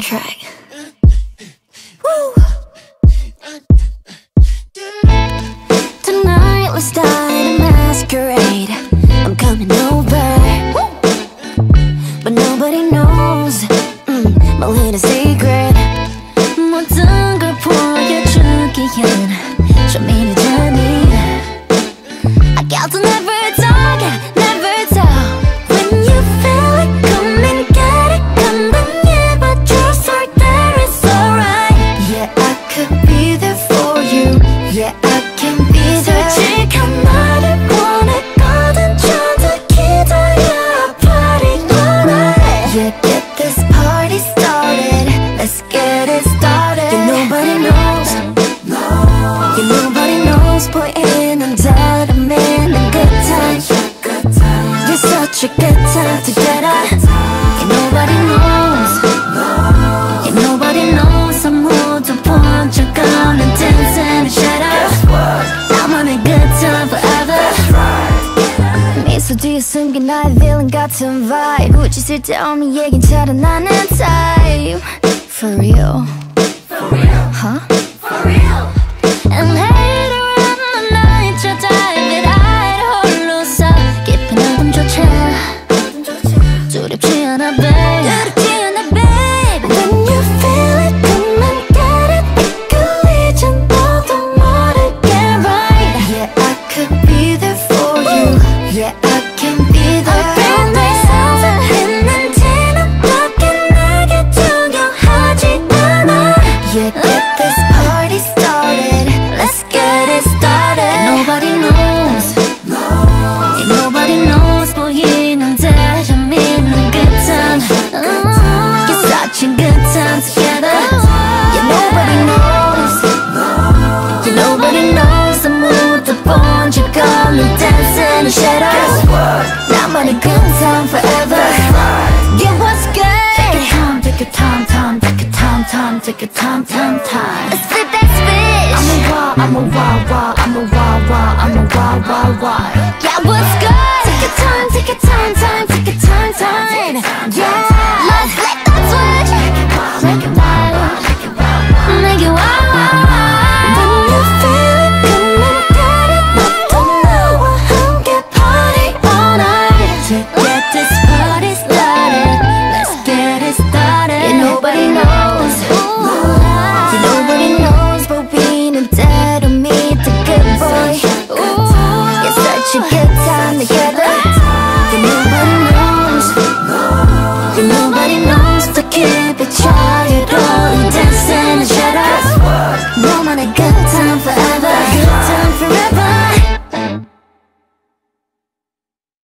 second track. Tonight let's die to masquerade. I'm coming over, but nobody knows mm, my little secret. 我整个破夜出给人。nobody knows. 보이는 다름에는 good time. You're such a good time together. Yeah, nobody knows. Yeah, nobody knows. 아무도 본 적 없는 dance in the shadow. 나만의 good time forever. 미소 뒤에 숨긴 나의 villain 같은 vibe 굳이 쓸데없는 얘긴 잘안 하는 type For real Huh? lonely dancing in the shadows. 나만의 근성 forever. That's right. Get what's good. Take your time, take your time, time Take your time, time, take your time, time, time It's the best bitch I'm a wild, I'm a wild, wild I'm a wild, wild, I'm a wild, wild, wild. Yeah, what's good? Take your time, take your time, time Take your time, time Yeah.